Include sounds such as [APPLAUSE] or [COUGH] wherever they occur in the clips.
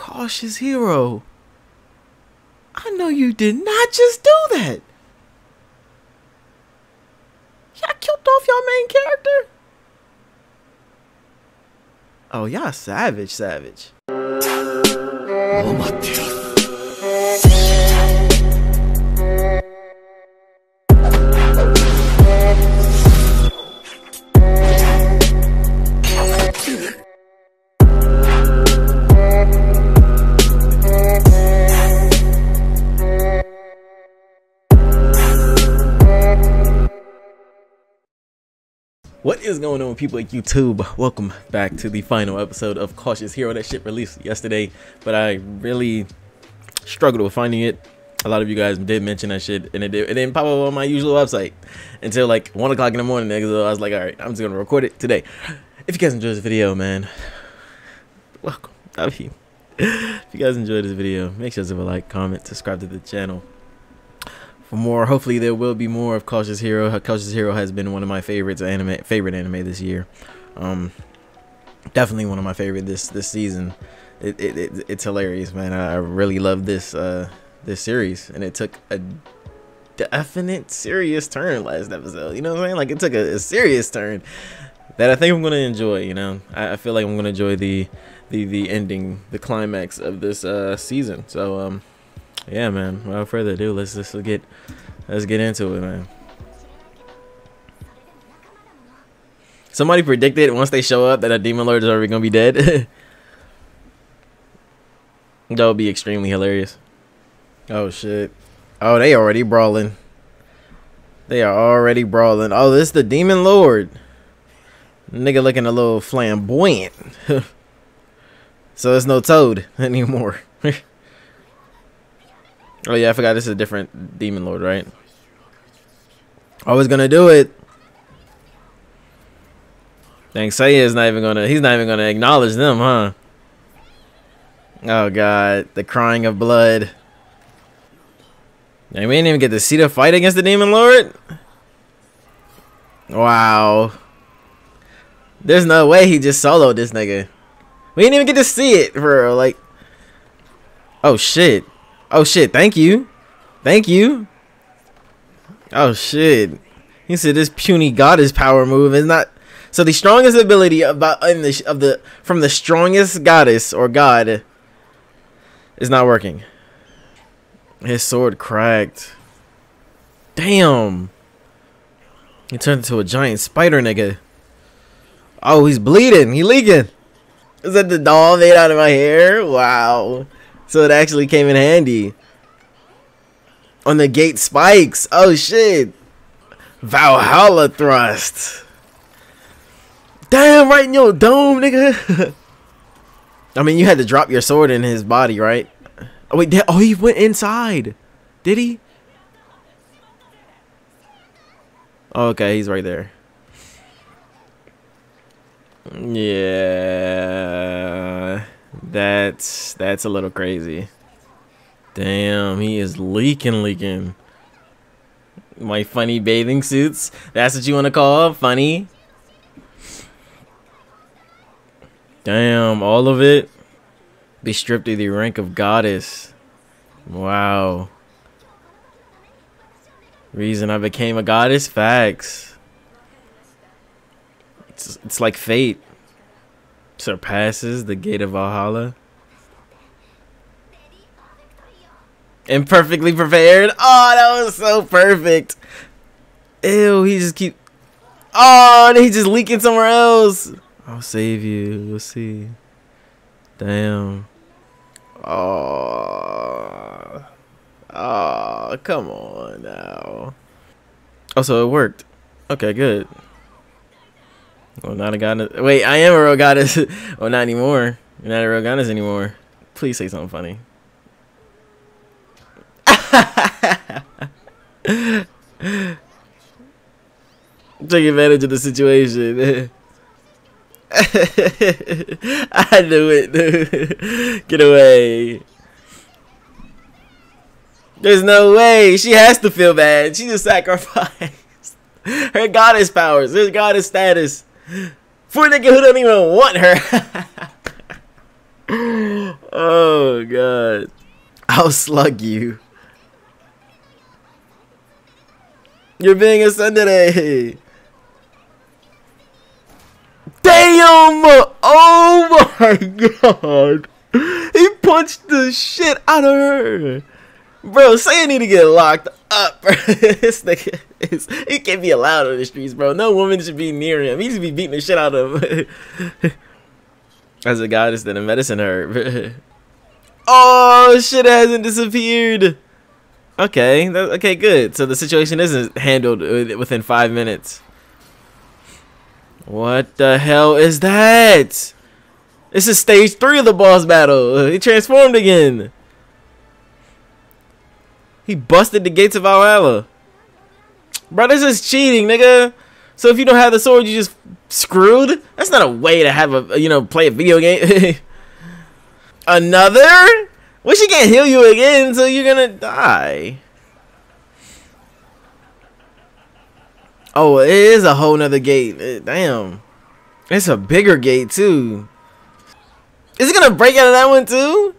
Cautious hero. I know you did not just do that. Y'all killed off your main character? Oh, y'all savage, savage. Oh, What is going on, people at YouTube? Welcome back to the final episode of Cautious Hero. That shit released yesterday, but I really struggled with finding it. A lot of you guys did mention that shit, and it, did, it didn't pop up on my usual website until like 1 o'clock in the morning. So I was like, alright, I'm just gonna record it today. If you guys enjoyed this video, man, welcome. I mean, [LAUGHS] if you guys enjoyed this video, make sure to leave a like, comment, subscribe to the channel for more. Hopefully, there will be more of Cautious Hero. Cautious Hero has been one of my favorites anime, favorite anime this year. Um, definitely one of my favorite this this season. It, it, it it's hilarious, man. I, I really love this uh this series, and it took a definite serious turn last episode. You know what I'm saying? Like it took a, a serious turn that I think I'm gonna enjoy. You know, I, I feel like I'm gonna enjoy the the the ending, the climax of this uh season. So um yeah, man. Without further ado, let's just get let's get into it, man. Somebody predicted once they show up that a demon lord is already gonna be dead. [LAUGHS] that would be extremely hilarious. Oh shit. Oh, they already brawling. They are already brawling. Oh, this is the demon lord. Nigga looking a little flamboyant. [LAUGHS] so it's no toad [LAUGHS] anymore. Oh yeah, I forgot this is a different demon lord, right? I was gonna do it. Dang, Seiya is not even gonna. He's not even gonna acknowledge them, huh? Oh god, the crying of blood. And we didn't even get to see the fight against the demon lord. Wow. There's no way he just soloed this nigga. We didn't even get to see it, bro. Like, oh shit. Oh shit, thank you. Thank you. Oh shit. He said this puny goddess power move is not so the strongest ability about in the of the from the strongest goddess or god is not working. His sword cracked. Damn. He turned into a giant spider nigga. Oh, he's bleeding. He leaking. Is that the doll made out of my hair? Wow. So it actually came in handy. On the gate spikes. Oh shit. Valhalla thrust. Damn, right in your dome, nigga. [LAUGHS] I mean, you had to drop your sword in his body, right? Oh, wait. Oh, he went inside. Did he? Oh, okay, he's right there. Yeah. That's a little crazy. Damn, he is leaking, leaking. My funny bathing suits. That's what you want to call funny. Damn, all of it. Be stripped of the rank of goddess. Wow. Reason I became a goddess? Facts. It's, it's like fate surpasses the gate of Valhalla. Imperfectly prepared. Oh, that was so perfect. Ew, he just keep. Oh, he just leaking somewhere else. I'll save you. We'll see. Damn. Oh. Oh, come on now. Oh, so it worked. Okay, good. Well, not a goddess. Wait, I am a real goddess. [LAUGHS] well, not anymore. You're not a real goddess anymore. Please say something funny. [LAUGHS] Take advantage of the situation. [LAUGHS] I knew it, dude. Get away. There's no way. She has to feel bad. She just sacrificed [LAUGHS] her goddess powers, her goddess status for a nigga who don't even want her. oh god. I'll slug you. You're being a Sunday. Eh? Damn! Oh my god! He punched the shit out of her. Bro, Seiya need to get locked up, bro. [LAUGHS] this nigga is, he can't be allowed on the streets, bro. No woman should be near him. He should be beating the shit out of. [LAUGHS] As a goddess that a medicine herb. [LAUGHS] oh, shit hasn't disappeared. Okay, okay, good. So the situation isn't handled within five minutes. What the hell is that? This is stage three of the boss battle. He transformed again. He busted the gates of Valhalla. Bro, this is cheating, nigga. So if you don't have the sword, you just screwed? That's not a way to have a, you know, play a video game. [LAUGHS] Another? Well, she can't heal you again, so you're gonna die. Oh, it is a whole nother gate. Eh, damn. It's a bigger gate, too. Is it gonna break out of that one, too?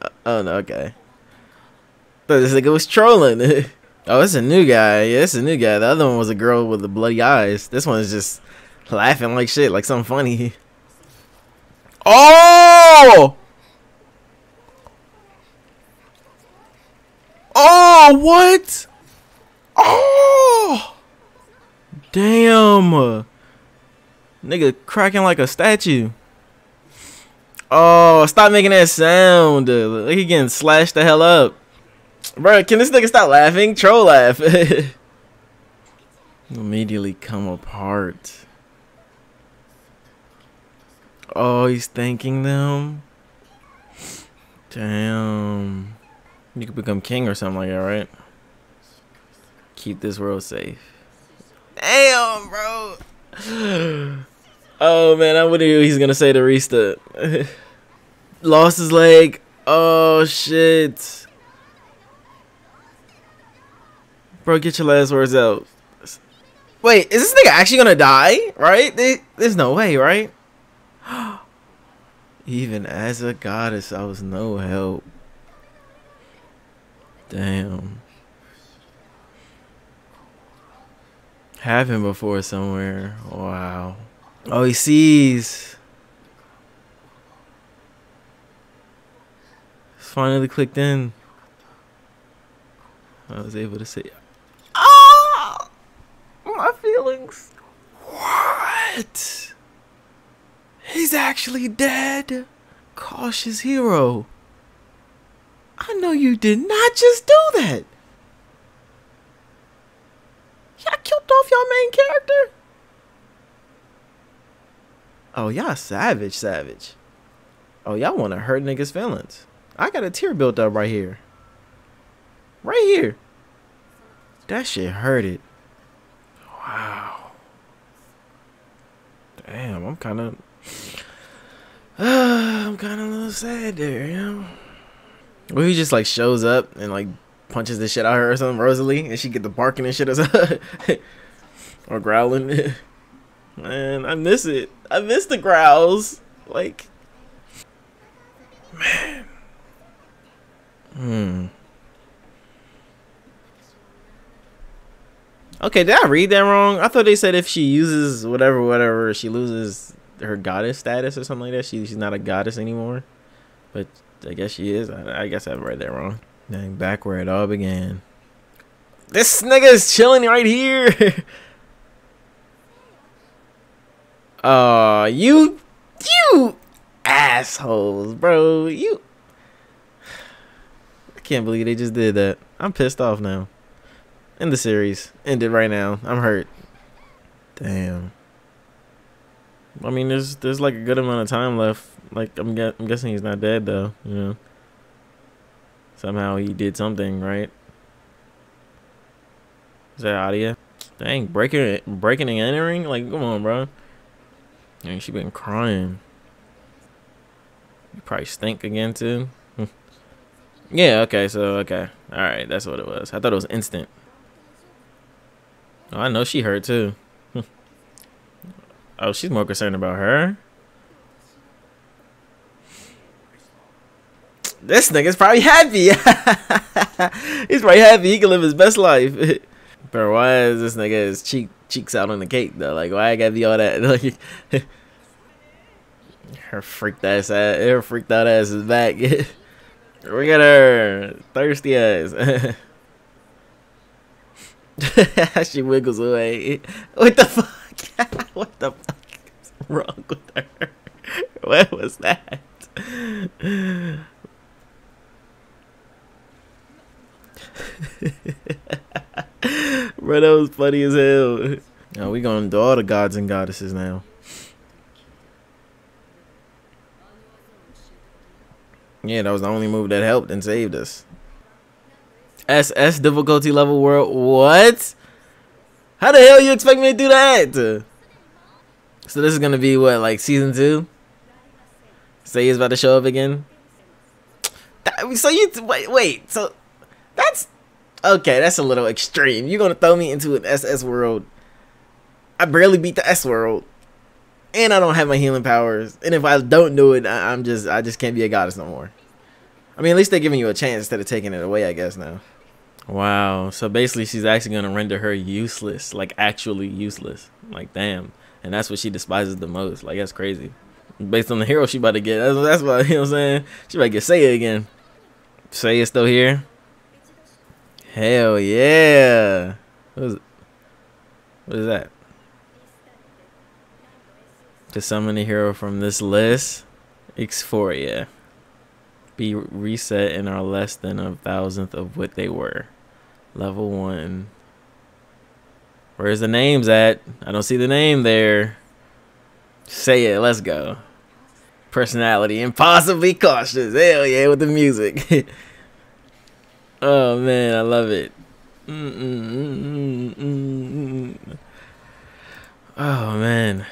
Uh, oh, no, okay. Thought this nigga was trolling. [LAUGHS] oh, it's a new guy. Yeah, it's a new guy. The other one was a girl with the bloody eyes. This one's just laughing like shit, like something funny. [LAUGHS] Oh! Oh, what? Oh! Damn. Nigga cracking like a statue. Oh, stop making that sound. Like he getting slashed the hell up. Bro, can this nigga stop laughing? Troll laugh. [LAUGHS] Immediately come apart. Oh, he's thanking them. Damn. You could become king or something like that, right? Keep this world safe. Damn, bro. [SIGHS] Oh man, I wonder who he's gonna say to restart. [LAUGHS] Lost his leg. Oh shit. Bro, get your last words out. Wait, is this nigga actually gonna die? Right? There's no way, right? [GASPS] Even as a goddess, I was no help. Damn. Happened before somewhere. Wow. Oh, he sees. Finally clicked in. I was able to see. Ah! My feelings. What? He's actually dead. Cautious hero. I know you did not just do that. Y'all killed off your main character? Oh, y'all savage, savage. Oh, y'all want to hurt niggas' feelings. I got a tear built up right here. Right here. That shit hurted. Wow. Damn, I'm kind of... [SIGHS] Uh, I'm kind of a little sad there, you know? Well, he just, like, shows up and, like, punches the shit out of her or something, Rosalie, and she get the barking and shit as [LAUGHS] or growling. [LAUGHS] Man, I miss it. I miss the growls. Like, man. Hmm. Okay, did I read that wrong? I thought they said if she uses whatever, whatever, she loses her goddess status or something like that. She, she's not a goddess anymore. But I guess she is. I, I guess I read that wrong. Dang, back where it all began. This nigga is chilling right here. [LAUGHS] uh, you, you assholes, bro. You. I can't believe they just did that. I'm pissed off now. In the series. Ended right now. I'm hurt. Damn. I mean, there's there's like a good amount of time left. Like I'm, I'm guessing he's not dead though. You know. Somehow he did something, right? Is that audio? Dang, breaking breaking and entering? Like, come on, bro. Dang, she been crying. You probably stink again too. [LAUGHS] yeah, okay, so okay. Alright, that's what it was. I thought it was instant. Oh, I know she hurt too. Oh, she's more concerned about her. This nigga's probably happy. [LAUGHS] He's probably happy. He can live his best life. [LAUGHS] Bro, why is this nigga his cheek cheeks out on the cake though? Like, why I gotta be all that? [LAUGHS] Like, her freaked ass, ass her freaked out ass is back. Look at her, thirsty ass. she wiggles away. What the fuck? [LAUGHS] what the fuck is wrong with her? [LAUGHS] What was that? [LAUGHS] Bro, that was funny as hell. Oh, we going to do all the gods and goddesses now. Yeah, that was the only move that helped and saved us. SS difficulty level world. What? How the hell you expect me to do that? So this is gonna be what, like season two? Say he's about to show up again. That, so you wait, wait. So that's okay. That's a little extreme. You're gonna throw me into an SS world. I barely beat the S world, and I don't have my healing powers. And if I don't do it, I, I'm just I just can't be a goddess no more. I mean, at least they're giving you a chance instead of taking it away, I guess now. Wow. So basically, she's actually gonna render her useless, like actually useless. Like damn. And that's what she despises the most. Like that's crazy. Based on the hero she about to get. That's, that's what [LAUGHS] you know what I'm saying. She about to get Seiya again. Seiya still here. Hell yeah. What is, what is that? To summon a hero from this list, Ixphoria. Be reset and are less than a thousandth of what they were. Level one. Where's the names at? I don't see the name there. Say it. Let's go. Personality. Impossibly cautious. Hell yeah, with the music. [LAUGHS] oh, man. I love it. Mm -mm -mm oh, man.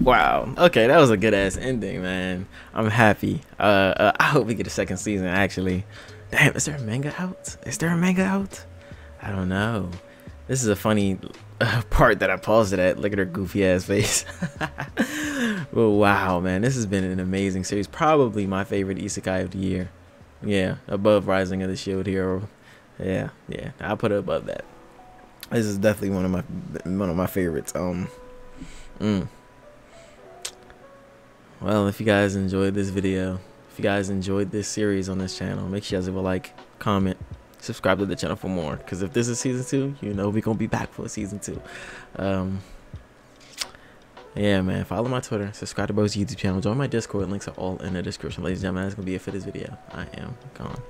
Wow. Okay, that was a good ass ending, man. I'm happy. Uh, uh, I hope we get a second season. Actually, damn, is there a manga out? Is there a manga out? I don't know. This is a funny uh, [LAUGHS] part that I paused it at. Look at her goofy ass face. [LAUGHS] well, wow, man, this has been an amazing series. Probably my favorite isekai of the year. Yeah, above Rising of the Shield Hero. Yeah, yeah, I'll put it above that. This is definitely one of my one of my favorites. Um, mm. Well, if you guys enjoyed this video, if you guys enjoyed this series on this channel, make sure you guys leave a like, comment, subscribe to the channel for more. Because if this is season two, you know we're going to be back for season two. Um, yeah, man. Follow my Twitter. Subscribe to Bro's YouTube channel. Join my Discord. Links are all in the description. Ladies and gentlemen, that's going to be it for this video. I am gone.